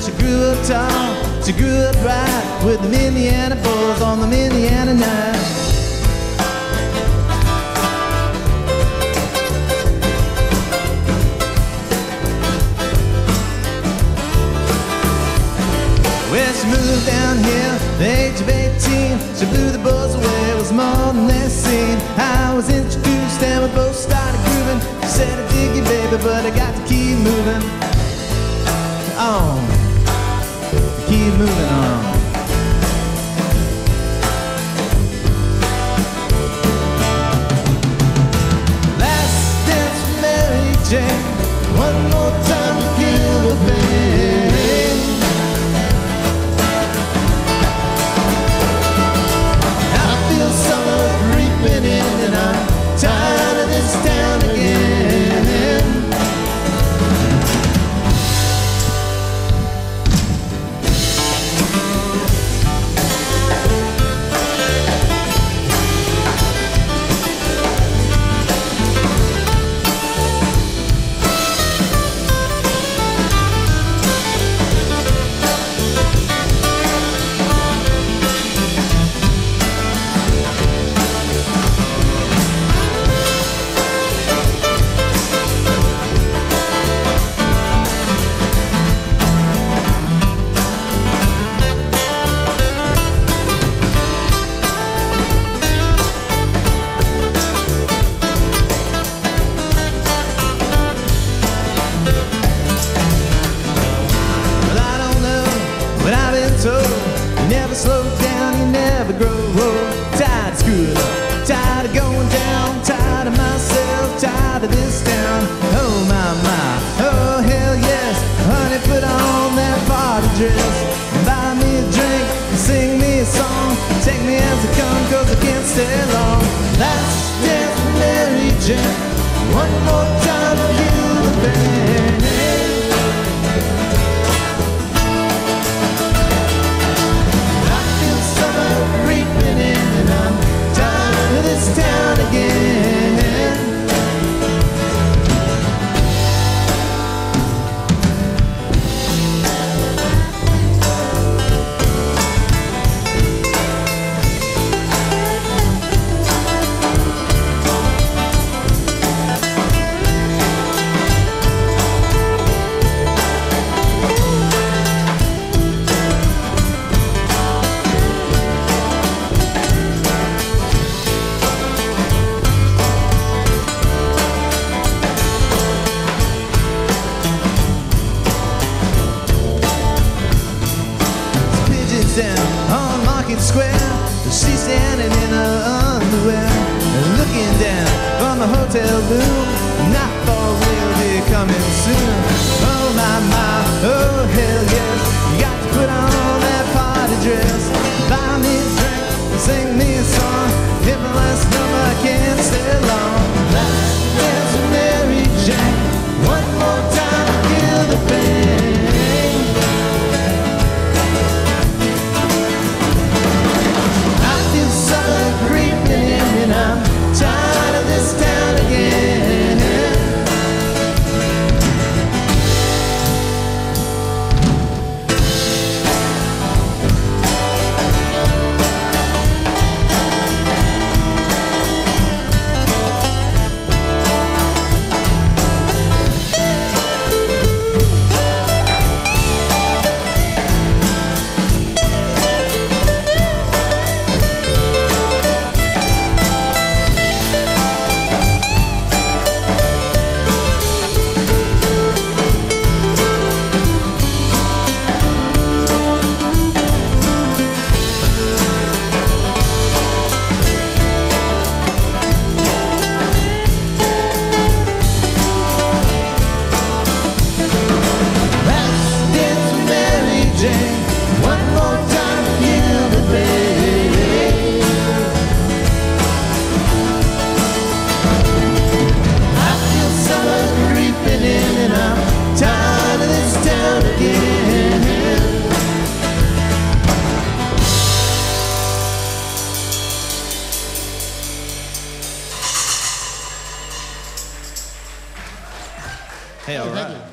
but she grew up tall. She grew up right with the Indiana boys on the Indiana night. When she moved down here, the age of 18, she blew the boys away, it was more than they seen. I was introduced and we both One more time you never grow. Tired of screwing up, tired of going down, tired of myself, tired of this town. Oh my my, oh hell yes, honey, put on that party dress. Buy me a drink, sing me a song, take me as I come, cause I can't stay long. Last dance Mary Jane, one more time to feel the pain. Hotel room. Nightfall will be coming soon. Hey, all right.